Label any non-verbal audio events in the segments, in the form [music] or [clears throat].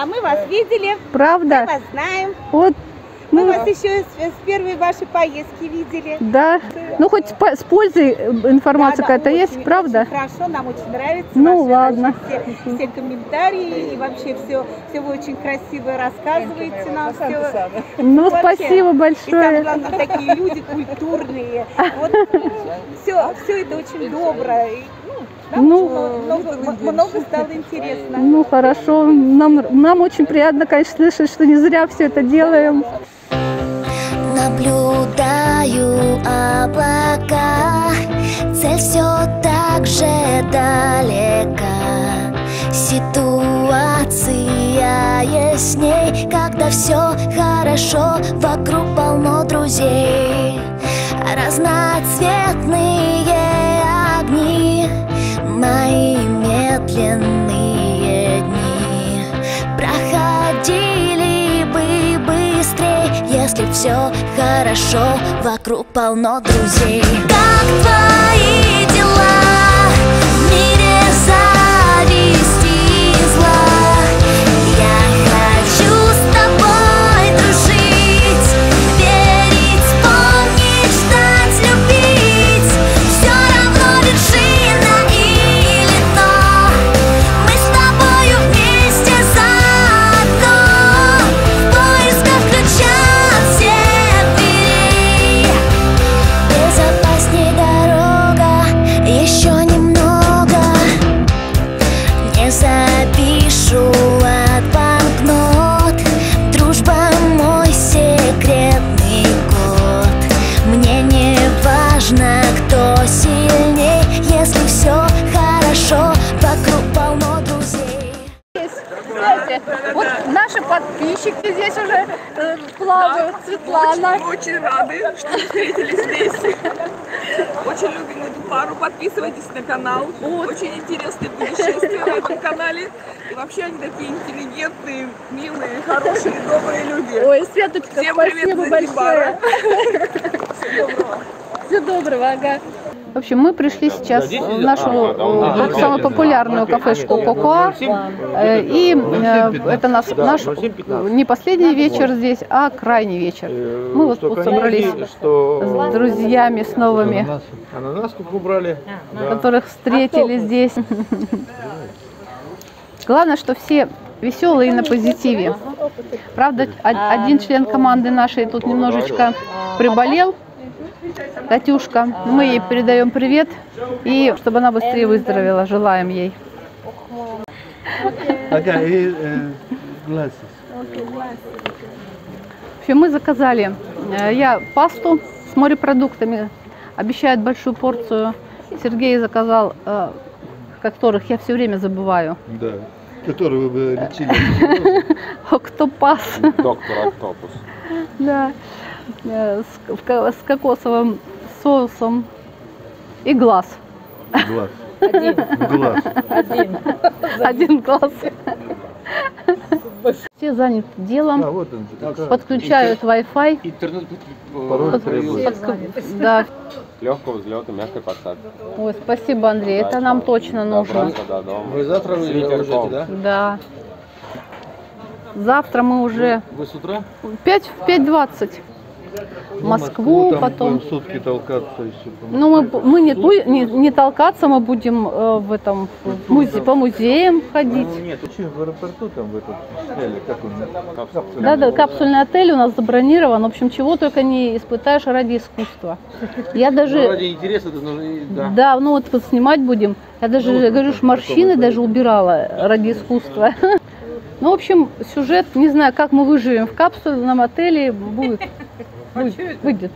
А мы вас видели, мы Правда? вас знаем. Вот, Мы ну, вас еще с, с первой вашей поездки видели. да. Ну, хоть с по- с пользой э, информация Да, да, какая-то есть, очень- правда? очень хорошо, нам очень нравится. Ну, ваши- ладно. Все, все комментарии и вообще все, все вы очень красиво рассказываете нам все. Ну, Вообще. спасибо И самое большое. главное, такие люди культурные. Вот все, все это очень доброе. Ну, много, много, много стало интересно. Ну, хорошо. Нам, нам очень приятно, конечно, слышать, что не зря все это делаем. Наблюдаю облака, цель все так же далека. Ситуация ясней, когда все хорошо, вокруг полно друзей. Разноцветные медленные дни. Проходили бы быстрее, если все хорошо, вокруг полно друзей. Как твои дела? В мире Кстати, вот наши подписчики здесь уже э, плавают. Светлана. Мы очень рады, что встретились здесь. Очень любим эту пару. Подписывайтесь на канал. Очень интересные путешествия на этом канале. И вообще они такие интеллигентные, милые, хорошие, добрые люди. Ой, Светочка, Всем привет спасибо из большое. Всего доброго. Всего доброго, ага. В общем, мы пришли сейчас в нашу э, самую популярную кафешку Коко. Э, И э, это наш, наш не последний вечер здесь, а крайний вечер. Мы вот тут собрались с друзьями, с новыми, Ананас как убрали. которых встретили здесь. Главное, что все веселые и на позитиве. Правда, один член команды нашей тут немножечко приболел. Катюшка, мы ей передаем привет и чтобы она быстрее выздоровела, желаем ей. Ага, и э. В общем, мы заказали, э, я пасту с морепродуктами, обещают большую порцию. Сергей заказал, э, которых я все время забываю. Да. Который вы бы лечили. [laughs] Октопас. Доктор Октопус. [laughs] Да. С, с кокосовым соусом и глаз. Глаз. Глаз. Один глаз. Все заняты А, делом, вот он. подключают Wi-Fi. Интернет требуется. Подк- Да. легкого взлета, мягкой посадки. Ой, спасибо, Андрей, это нам точно нужно. До дома. Вы завтра С вы ветерком. уезжаете, да? Да. Завтра мы уже Вы с утра? 5 в 5.20 в Москву, там потом. будем сутки толкаться еще. по Ну, мы, мы не, не, не толкаться, мы будем э, в этом в музе- по музеям ходить. Ну, нет, очень в аэропорту там в этот сняли, как он, капсуль. Да, да, капсульный отель у нас забронирован. В общем, чего только не испытаешь ради искусства. Я Ну, даже, ради интереса это нужно, и- да. да, ну вот вот снимать будем. Я даже, Ну, говорю, это ж морщины даже убирала ради искусства. [laughs] Ну, в общем, сюжет, не знаю, как мы выживем в капсульном отеле, будет, выйдет.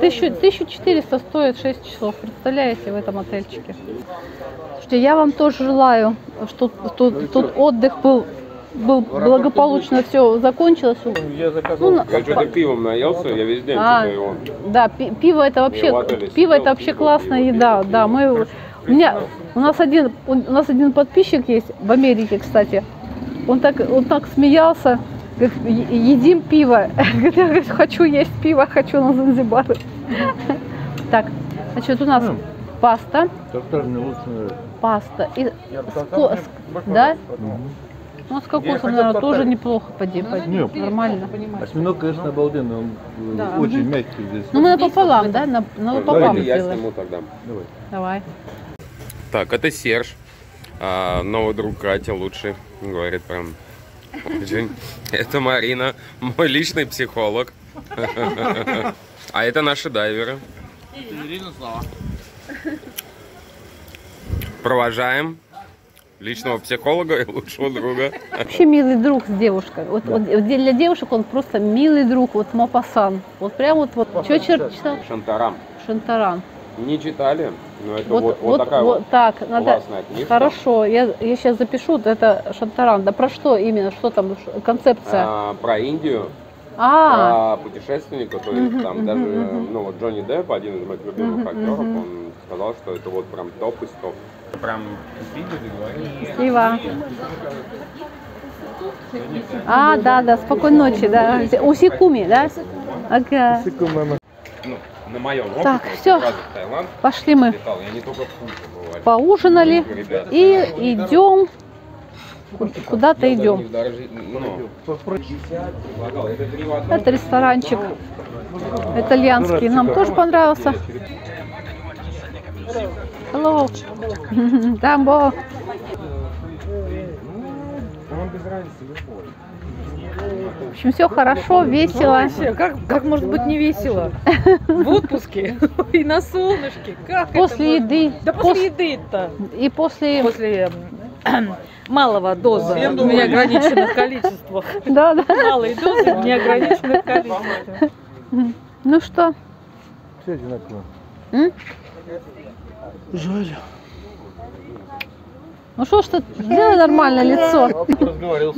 Тысячу- 1400 стоит 6 часов, представляете, в этом отельчике. Слушайте, я вам тоже желаю, что тут, тут отдых был, был благополучно, все закончилось. Я заказал. Ну, на- Я что-то пивом наелся, я весь день А, его. Да, пи- пиво это вообще, пиво это вообще пиво классная пил. еда, да, мы, у меня, у нас один, у нас один подписчик есть в Америке, кстати, он так, он так смеялся, говорит, «Е- едим пиво, Говорит, [laughs] я говорит, хочу есть пиво, хочу на Занзибар. Так, значит, у нас паста, паста, и да, Ну, с кокосом, наверное, тоже неплохо поди, поди. Нет. Нормально. Осьминог, конечно, обалденный, он э, Да. очень мягкий здесь. Ну, мы напополам, да? На, напополам Давайте я сделаем. сниму тогда. Давай. Давай. Так, это Серж. А, новый друг Катя лучший. Говорит прям. Это Марина, мой личный психолог. А это наши дайверы. Провожаем личного психолога и лучшего друга. Вообще милый друг с девушкой. Вот, вот для девушек он просто милый друг, вот Мопассан. Вот прям вот, вот. Что черт читал? Шантарам. Шантаран. Не читали, но это Вот, вот, вот, вот, такая вот, так, надо. классная книжка. Хорошо, я, я сейчас запишу, вот это Шантаран. Да про что именно? Что там концепция? А, про Индию, А, про путешественника, то есть там даже, ну вот Джонни Депп, один из моих любимых актеров, он сказал, что это вот прям топ из топ. Прям счастливо. А, да, да, спокойной ночи, да. Усикуми, да? Ага. Ну, на моем опыте, Так, раза в Таиланд Пошли мы летал, я не только в бываю. поужинали Ребята, и идем. Куда-то идем. ну, предлагал, это ресторанчик итальянский. Нам тоже понравился. Hello. [laughs] Дамбо. В общем, все хорошо, весело. Вообще, как, как может быть не весело? В отпуске [laughs] и на солнышке. Как После это еды. Да пос- после еды-то. И после... После м, [clears throat] малого доза в неограниченных [laughs] количествах. Да, да. Малые дозы в неограниченных количествах. Ну что? Все одинаково. Жаль. Ну что ж ты, сделай нормальное лицо.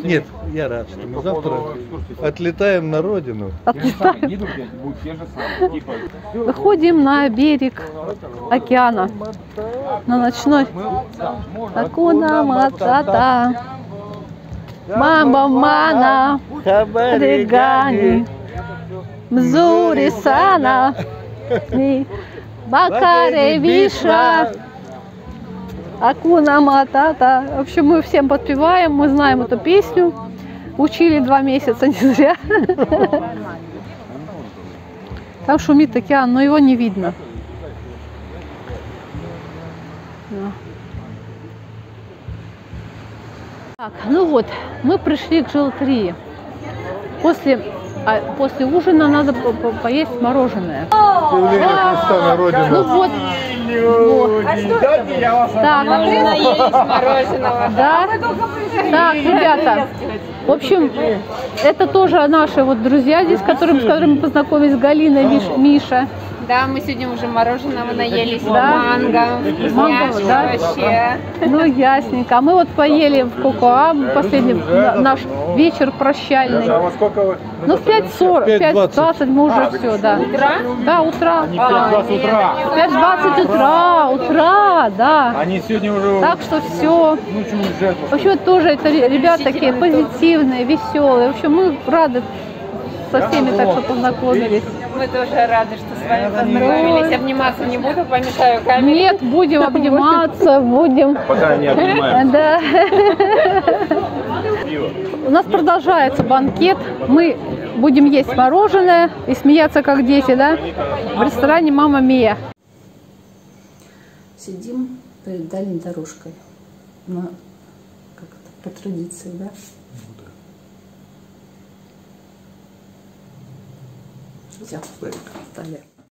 Нет, я рад, что мы завтра отлетаем на родину. Виды будут те же самые. Типа, Выходим на берег океана. На ночной. Акуна матата. Мамба мана. Регани. Мзури сана. Ми Бакаре виша. Акуна матата. В общем, мы всем подпеваем, мы знаем эту песню. Учили два месяца, [laughs] не зря. Там шумит океан, но его не видно. Так, ну вот, мы пришли к желтрии. После, а, после ужина надо по- по- поесть мороженое. Появление Христа на Ну родину. вот. вот. Так, Да? Так, ребята. В общем, это тоже наши вот друзья здесь, которым, с которыми познакомились Галина, Миш, Миша. Да, мы сегодня уже мороженого наелись, Да? манго, Манго, вкусняшка да? вообще. Ну, ясненько. А мы вот поели в Кокоа, последний на- наш вечер прощальный. во сколько вы? Ну, в 5.40, 5.20 мы уже все, да. Утра? Да, утра. Не 5.20 утра. 5.20 утра, утра, да. Они сегодня уже Так что все. уезжают. В общем, тоже это ре- ребята такие позитивные, веселые. В общем, мы рады со всеми так что познакомились. Мы тоже рады, что с вами познакомились. Обниматься не буду, помешаю камере. Нет, будем обниматься, будем. Пока не обнимаем. Да. У нас продолжается банкет. Мы будем есть мороженое и смеяться как дети, да? В ресторане Мама Мия. Сидим перед дальней дорожкой. На, как это, по традиции, да? Все, стали.